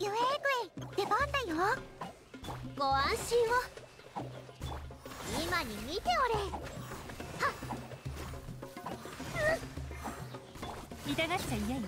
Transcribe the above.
ユエーグイ出番だよ。ご安心を。今に見ておれ。はっ、うん。痛がっちゃいやよ